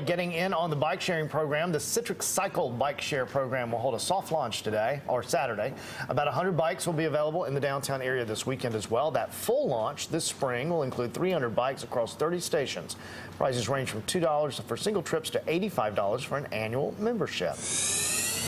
Getting in on the bike sharing program, the Citrix Cycle Bike Share program will hold a soft launch today or Saturday. About 100 bikes will be available in the downtown area this weekend as well. That full launch this spring will include 300 bikes across 30 stations. Prices range from $2 for single trips to $85 for an annual membership.